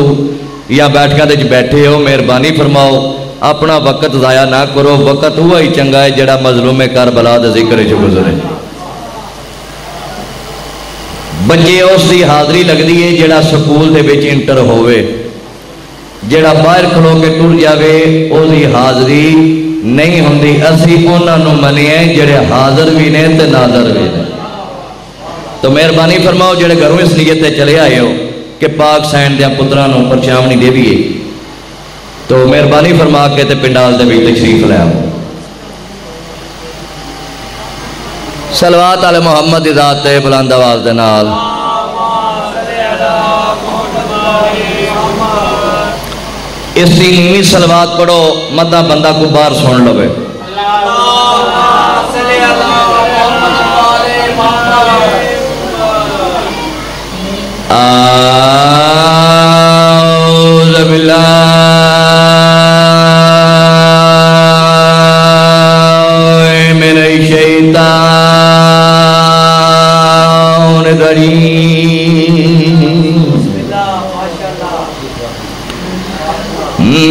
या बैठकों बैठे हो, मेहरबानी फरमाओ। अपना वक्त ज़ाया ना करो। वक्त हुआ ही चंगा है, जड़ा मजलूम करबला के ज़िक्र च गुजरे। बच्चे उसकी हाज़री लगती है, जड़ा स्कूल के इंटर होवे। जड़ा बाहर खलो के टुर जाए उसकी हाज़री नहीं होंगी असी उन्होंने मनिए जड़े हाज़र भी ने नाज़र भी ने। तो मेहरबानी फरमाओ, जेडे घरों इस नीयत चले आए हो कि पाक सैन दिया पुत्रों को परछावनी देवीए। तो मेहरबानी फरमा के पिंडाल दे तशरीफ़ ले आओ। सलवात आले मोहम्मद इजात बुलंद आवाज़ दे नाल इसी इलमी सलवाद पढ़ो मदा बंदा को बाहर सुन लवे। मेरे शैता दरी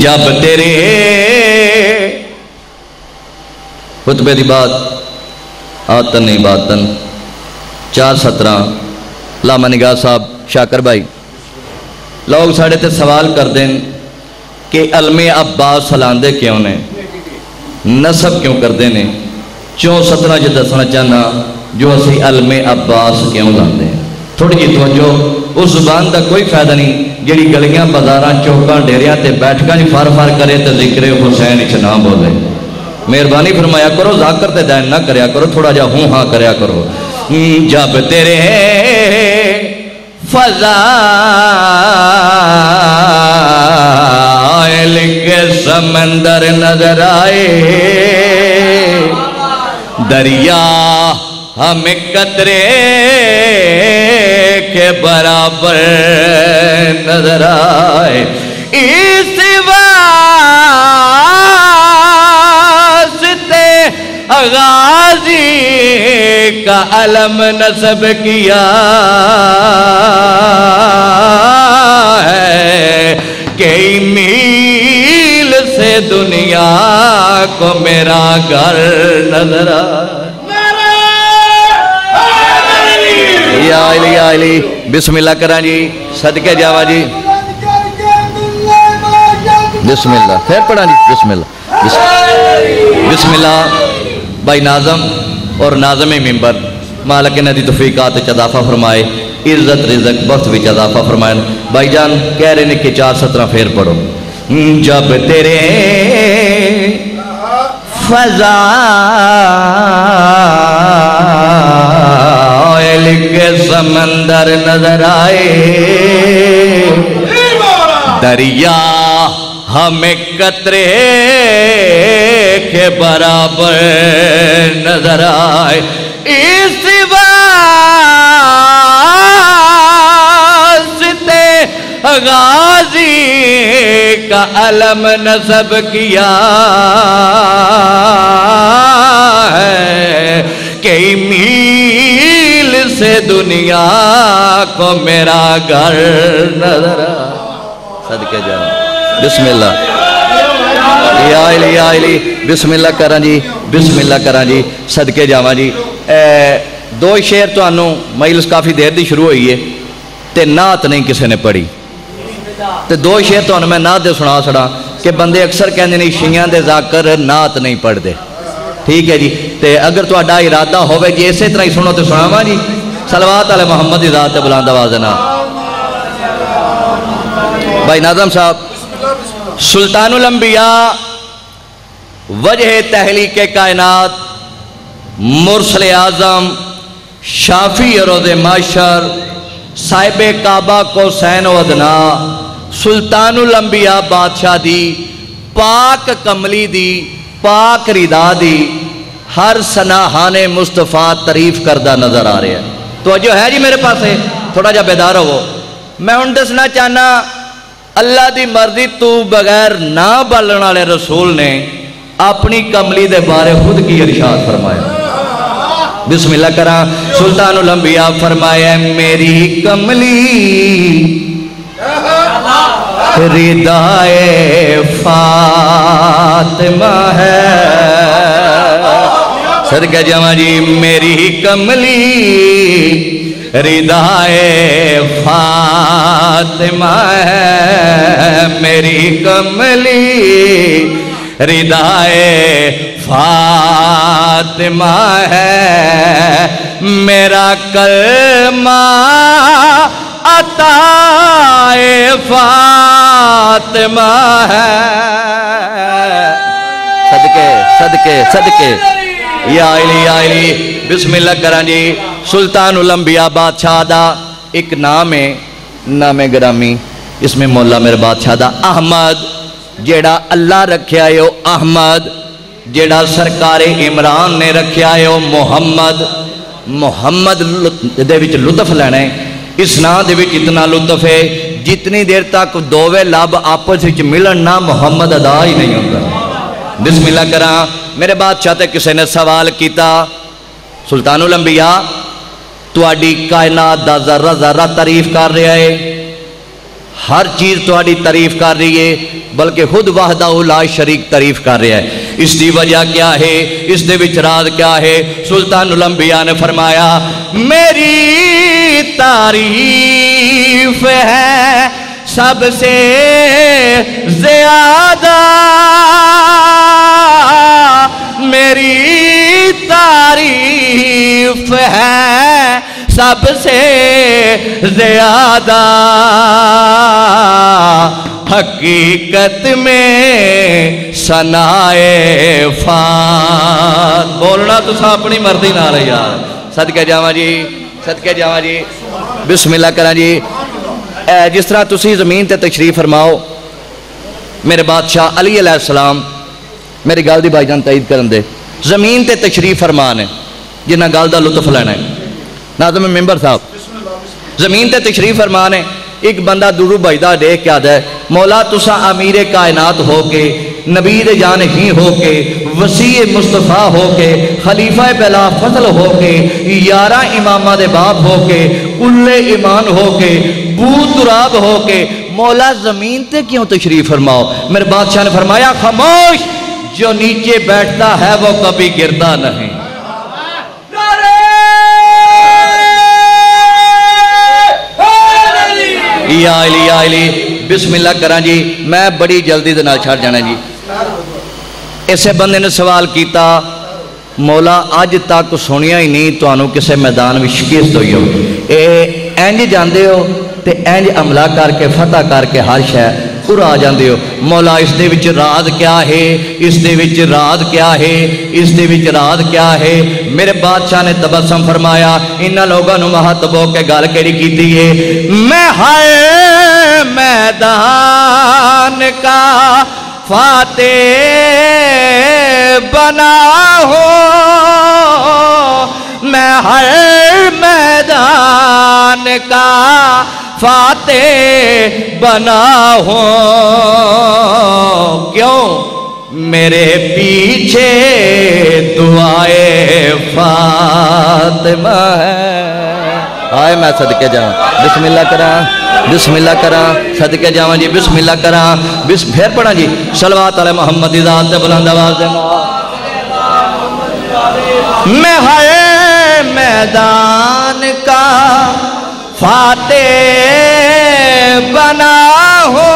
जब तेरे खुतबे की बात, आतन नहीं बातन। चार सत्रह लामा निगाह साहब, शाकर भाई। लोग साढ़े ते सवाल करते हैं कि अलमे अब्बास सलांदे क्यों ने? नसब क्यों करते हैं चौं सत्रह जो दसना चाहना जो असी अलमे अब्बास क्यों लाते हैं? थोड़ी जी तवज्जो, उस ज़ुबान का कोई फ़ायदा नहीं। जी गलियाँ, बाजारा, चौकों, डेरिया ते बैठक फर फर करे तो जिक्रे हुसैन च ना बोले। मेहरबानी फरमाया करो, जाकर दैन ना करया करो, थोड़ा जा हूँ हाँ करया करो। जब तेरे फजा समंदर नज़र आए, दरिया हमें कतरे के बराबर नज़र आए। इस वास्ते गाजी का अलम नसब किया है कई मील से दुनिया को मेरा घर नज़र या अली अली बिस्मिल्लाह करा जी सदके जावा जी बिस्मिल्लाह फिर पढ़ा जी बिस्मिल्लाह बिस- बिस्मिल्लाह भाई नाजम और नाजम मिम्बर मालक नदी तफीकात चदाफा फरमाए इज़्ज़त रिजक वक्त भी चदाफा फरमाए भाई जान कह रहे ने कि चार सत्रह फेर पढ़ो जब तेरे फजा के समंदर नज़र आए दरिया हमें कतरे के बराबर नज़र आए इस वास्ते गाजी का अलम नसब किया है कई मील से दुनिया को मेरा घर नज़र सदके जाना। बिस्मिल्ला बिस्मिल्ला करा जी बिस्मिल्ला करा जी। सदके जावा जी। ए, दो शेर तो मजलिस काफ़ी देर दी शुरू हुई है तो नात नहीं किसी ने पढ़ी। तो दो शेर तो मैं नात दे सुना छड़ा कि बंदे अक्सर कहें नहीं शिया के जाकर नात नहीं पढ़ते ठीक है जी। तो अगर थोड़ा इरादा हो इसे तरह ही सुनो तो सुनावा जी। सलवात अल मोहम्मद इजात बुलंदवाजना भाई नाजम साहब सुल्तानबिया वजह तहलीक कायनत, मुरसल आज़म, शाफी रोज़ माशर, साहिब काबा को सैन वदना सुल्तानबिया बादशाह दी, पाक कमली दी, पाक रिदा दी, हर सनाहाने मुस्तफ़ा तारीफ़ करदा नज़र आ रहा है। तो जो है जी मेरे पास? थोड़ा जा बेदार हो मैं हूँ दसना चाहना, अल्लाह की मर्ज़ी तू बगैर ना बालन वाले रसूल ने अपनी कमली के बारे खुद की इरशाद फरमाया बिस्मिल्लाह करा, सुल्तान उलंबिया फरमाया मेरी कमली रिदाए फातिमा है। सदका जमा जी मेरी कमली रिदाए फातिमा है मेरी कमली रिदाए फातिमा है मेरा कलमा अताए फातिमा है। सदके सदके सदके। या अली या अली बिस्मिल्लाह करा जी सुल्तान उलंबिया बादशाह दा एक नाम है नाम है ग्रामी। इसमें मौला मेरे बादशाह दा अहमद, जेड़ा अल्लाह रखा है अहमद, जेड़ा सरकार इमरान ने रखा है मुहम्मद। मुहम्मद दे विच लुत्फ लेना है। इस नां विच इतना लुत्फ है, जितनी देर तक दोवे लब आपस मिलन ना, मुहम्मद अदा ही नहीं होता बिस्मिल्लाह करा मेरे बादशाह ते किसी ने सवाल किया सुल्तानुल अंबिया ਤੁਹਾਡੀ ਕਾਇਨਾਤ ਦਾ ਜ਼ਰਾ ਜ਼ਰਾ ਤਾਰੀਫ ਕਰ ਰਿਹਾ ਹੈ ਹਰ ਚੀਜ਼ ਤੁਹਾਡੀ ਤਾਰੀਫ ਕਰ ਰਹੀ ਹੈ ਬਲਕਿ ਖੁਦ ਵਹਦਾ ਲਾ ਸ਼ਰੀਕ ਤਾਰੀਫ ਕਰ ਰਿਹਾ ਹੈ ਇਸ ਦੀ ਵਜ੍ਹਾ ਕਿਆ ਹੈ ਇਸ ਦੇ ਵਿੱਚ ਰਾਜ਼ ਕਿਆ ਹੈ ਸੁਲਤਾਨ ਅੰਬਿਆ ਨੇ ਫਰਮਾਇਆ ਮੇਰੀ ਤਾਰੀਫ ਹੈ सबसे ज़्यादा मेरी तारीफ़ है सबसे ज़्यादा। हकीकत में सनाए फात बोलना तुसा अपनी मर्ज़ी ना यार। सदके जावा जी, सदके जावा जी। बिस्मिल्लाह करा जी। जिस तरह तुम ज़मीन पर तशरीफ़ फरमाओ, मेरे बादशाह अली अलैहिस्सलाम मेरी गल की भाईजान तईद कर दे। ज़मीन पर तशरीफ़ फरमान है, जिन्हें गल का लुत्फ लैना है। ना तो मैं मैंबर साहब, ज़मीन पर तशरीफ़ फरमान है, एक बंदा दुरू बजता देख के आदा है, मौला तुसा अमीरे कायनात हो के नबी जान ही हो के वसी मुस्तफ़ा हो के खलीफा पहला फजल हो के यारा इमामा दे बाप हो के उल्ले ईमान हो के बूतराब हो के मौला ज़मीन ते क्यों तशरीफ़ फरमाओ? मेरे बादशाह ने फरमाया खामोश जो नीचे बैठता है वो कभी गिरता नहीं। या अली या अली बिस्मिल्लाह करा जी मैं बड़ी जल्दी नाल छड़ जाना जी। इसे बंद ने सवाल किया मौला अज तक सुनिया ही नहीं तो किसी मैदान में शिकस्त हो? इंज जाते हो तो इंज अमला करके, फतह करके हर शह उर आ जाते हो। मौला, इस राज क्या है? इस राज क्या है? इस राज क्या है? मेरे बादशाह ने तबसम फरमाया इन्होंने लोगों ने महत्व के गल कि की है? मैं हाय मैदान का फाते बना हो। मैं हर मैदान का फाते बना हो। क्यों? मेरे पीछे दुआए फातिमा है। आए मैं सदके जाऊँ। बिस्मिल्लाह करा बिस्मिल्लाह करा, सदके जावा जी, बिस्मिल्लाह करा। बिस, फिर पढ़ा जी। सलवात अल मोहम्मद इजात बुलंद आवाज़ मैं। हाय, मैदान का फाते बना हो।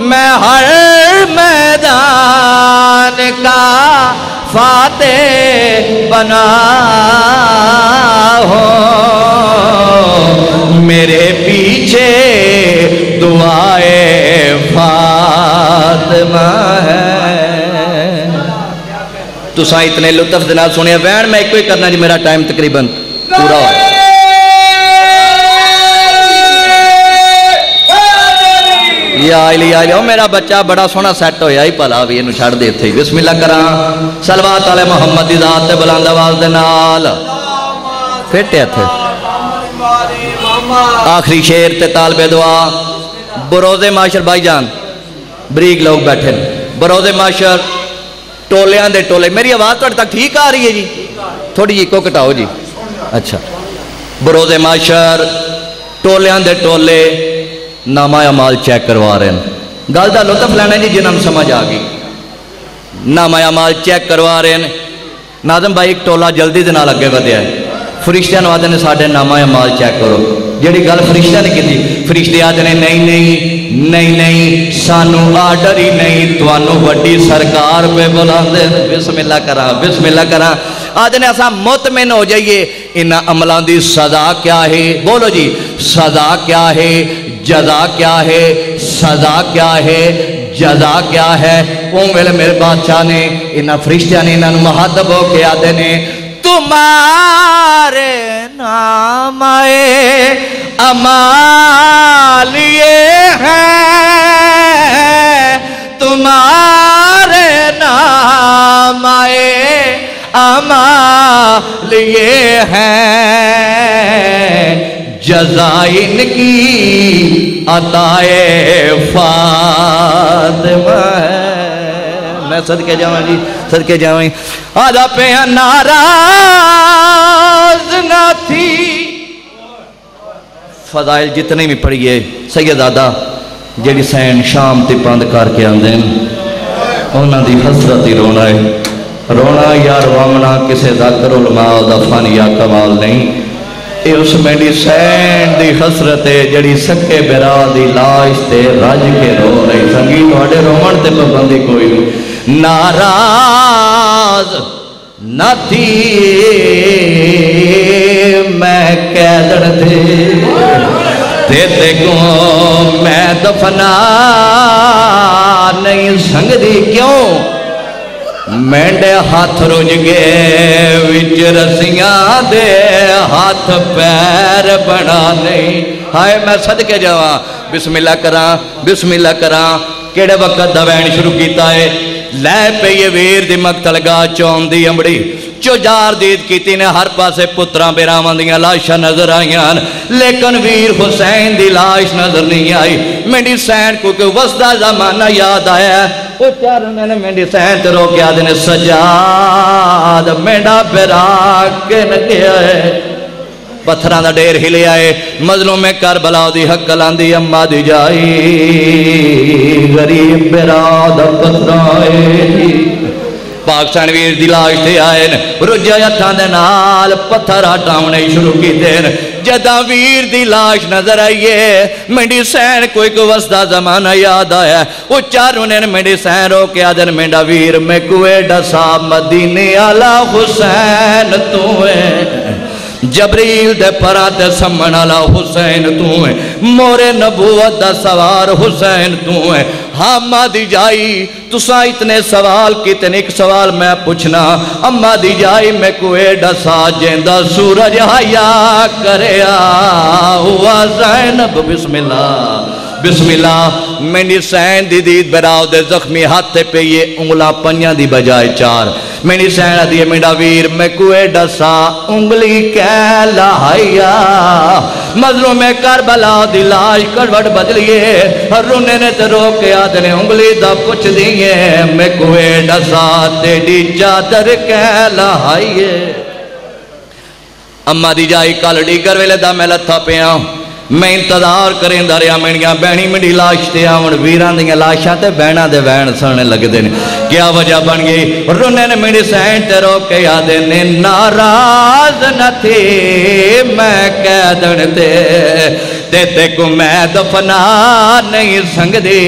मैं हर मैदान का फाते बना हो मेरे पीछे दुआए फातिमा है। तुसा इतने लुत्फ दिनाल सुने वैन मैं एक ही करना जी, मेरा टाइम तकरीबन पूरा हो या आ जाओ मेरा बच्चा बड़ा सोहना सैट ही भला भी इन छड़ दे इतने बिस्मिल्ला करा सलवात आले मोहम्मद की जात बुलंद आवाज़ दे नाल फिट है इत्थे आखिरी शेर ते तालबे दुआ बरोजे माशर भाईजान बरीक लोग बैठे बरोजे माशर टोलिया दे टोले मेरी आवाज़ थोड़े तक ठीक आ रही है जी थोड़ी जी इको घटाओ जी अच्छा बरोजे माशर टोलिया दे टोले नामा अमाल चेक करवा रहे हैं गल का लुत्फ लेना जी जिन्होंने समझ आ गई नामा अमाल चेक करवा रहे हैं नाजम भाई एक टोला जल्दी के नाल अगे ਵਧਿਆ ਫਰਿਸ਼ਤਿਆਂ ਨੂੰ ਆਦੇ ਨੇ ਸਾਡੇ ਨਾਮਾ ਅਮਾਲ ਚੈੱਕ ਕਰੋ ਜਿਹੜੀ ਗੱਲ ਫਰਿਸ਼ਤਿਆਂ ਨੇ ਕੀਤੀ ਫਰਿਸ਼ਤੇ ਆਦੇ ਨੇ ਨਹੀਂ ਨਹੀਂ ਨਹੀਂ ਨਹੀਂ ਸਾਨੂੰ ਆਰਡਰ ਹੀ ਨਹੀਂ ਤੁਹਾਨੂੰ ਵੱਡੀ ਸਰਕਾਰ ਪੇ ਬੁਲਾਉਂਦੇ ਬਿਸਮਿਲ੍ਲਾ ਕਰਾਂ ਬਿਸਮਿਲ੍ਲਾ ਕਰਾਂ ਆਦੇ ਨੇ ਅਸਾਂ ਮੁਤਮਿਨ ਹੋ ਜਾਈਏ ਇਹਨਾਂ ਅਮਲਾਂ ਦੀ ਸਜ਼ਾ ਕਿਆ ਹੈ ਬੋਲੋ ਜੀ ਸਜ਼ਾ ਕਿਆ ਹੈ जजा क्या है? सजा क्या है? जजा क्या है? वो मेरे मेरे बादशाह ने इन्होंने फरिश्तिया ने इन्होंने महादब हो के आते ने, तुम्हारे नाम आए अमाल ये है। तुम्हारे नाम आए अमाल ये है। जजाइन की अताए फातमा मैं सदके जावा जी, सदके जावा आदा पे नाराज़ ना थी। फजाइल जितने भी पढ़िए सैयद दादा जी सैन शाम से बंद करके आते हैं उन्होंने हसरत ही रोना है। रोना यार वामना, किसी जाकर उलमा उदा फन या कमाल नहीं। ਇਹ ਉਸ ਮੇਰੀ ਦੀ ਹਸਰਤ ਹੈ ਜਿਹੜੀ ਸੱਕੇ ਬਿਰਾ ਦੀ ਲਾਸ਼ ਤੇ ਰੱਜ ਕੇ ਰੋ ਰਹੀ। ਸੰਗੀ, ਤੁਹਾਡੇ ਰੋਣ ਤੇ ਪਾਬੰਦੀ ਕੋਈ ਨਹੀਂ। ਨਾਰਾਜ਼ ਨਾ ਮੈਂ ਕੈਦਣ ਤੇ। ਤੇ ਤੇ ਕੋ ਮੈਂ ਦਫਨਾ ਨਹੀਂ ਸੰਗਦੀ ਕਿਉਂ? मेंढे हाथ रुज गए बिच रसिया दे हाथ पैर बना नहीं। हाय, मैं सद के जावा। बिस्मिल्ला करा बिस्मिल्ला करा। किड़े वक्त दवैन शुरू किया है? लै पई वीर दी तलगा गा चौन दी अंबड़ी। चौजार दीद की ने, हर पास पुत्रा बेराव लाशा नज़र आईया लेकिन वीर हुसैन की लाश नज़र नहीं आई। मेरी सैन क्योंकि वसदा जमाना याद आया। वो चार मैंने मेढी सहन ते रोके आदने सजाद मेढा बेराग गया है। पत्थर का ढेर हिलिया है मजलू में कर बलाओ दी लादी आंदी अम्मा दी जाई। गरीब बेराद पाकिस्तान वीर की से आए रुझे हथां के नाल पत्थर हटाने शुरू किए जदा वीर दी लाश नज़र आई है मेडिसैन कोई को वसदा जमाना याद आया वो चारों ने मेडिसैन हो के आदर मेडा वीर मैं कुए डसा, मदीने आला हुसैन तू है। जबरील दे परा दे सम्मन आला हुसैन तू है मोरे नबूवत दा सवार हुसैन तू है हामा दी जाई, तुसा इतने सवाल कितने एक सवाल मैं पूछना, अम्मा दी जाई, मैं कुए डसा जेंदा सूरज हया करया हुआ जैनब बिस्मिल्लाह। ਮੈਂ ਕੋਏ ਡਸਾ ਜਿੰਦਾ ਸੂਰਜ ਹਯਾ ਕਰਿਆ ਹੁਆ ਜ਼ੈਨਬ ਬਿਸਮਿਲ੍ਲਾ ਬਿਸਮਿਲ੍ਲਾ ਮੈਨੀ ਸੈਨ ਦੀ ਦੀਦ ਬਰਾਉ ਦੇ ਜ਼ਖਮੀ ਹੱਥ ਤੇ ਪਈਏ ਉਂਗਲਾਂ ਪੰਜਾਂ ਦੀ ਬਜਾਏ ਚਾਰ ਮੈਨੀ ਸੈਨ ਦੀ ਮੇਰਾ ਵੀਰ ਮੈਂ ਕੋਏ ਡਸਾ ਉਂਗਲੀ ਕਹਿ ਲਾਇਆ ਮਜ਼ਲੂਮ ਕਰਬਲਾ ਦੀ ਲਾਸ਼ ਕੜਵੜ ਬਦਲੀਏ ਰੁਨੇ ਨੇ ਤੇ ਰੋਕਿਆ ਤੇ ਉਂਗਲੀ ਦਾ ਪੁੱਛਦੀ ਏ ਮੈਂ ਕੋਏ ਡਸਾ ਤੇਰੀ ਚਾਦਰ ਕਹਿ ਲਾਈਏ ਅੰਮਾ ਦੀ ਜਾਈ ਕੱਲ ਡੀਗਰ ਵੇਲੇ ਦਾ ਮੈਂ ਲੱਥਾ ਪਿਆ ਮੈਂ मैं इंतज़ार करें दरिया मिणिया बहनी मेरी लाश से आवन वीर दाशा तो बहना के बहन सोने लगते हैं क्या वजह बन गई? रुने ने मेरी सैन ते रोके आदि ने, नाराज़ न थे मैं कह ते। ਤੇ ਤੇ ਕੋ ਮੈਂ ਦਫਨਾ ਨਹੀਂ ਸੰਗਦੀ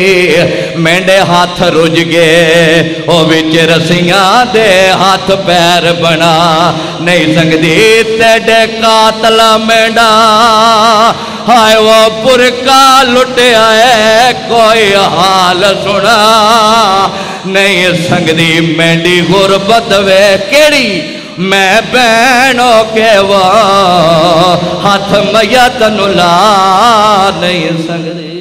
ਮੈਂਡੇ ਹੱਥ ਰੁੱਝ ਗਏ ਉਹ ਵਿੱਚ ਰਸੀਆਂ ਦੇ ਹੱਥ ਪੈਰ ਬਣਾ ਨਹੀਂ ਸੰਗਦੀ ਤੇਡੇ ਕਾਤਲ ਮੈਂਡਾ ਹਾਏ ਉਹ ਪੁਰਕਾ ਲੁੱਟਿਆ ਏ ਕੋਈ ਹਾਲ ਸੁਣਾ ਨਹੀਂ ਸੰਗਦੀ ਮੈਂਡੀ ਗੁਰਬਤ मैं बहनों के वो हाथ मैया तनु ला नहीं सकती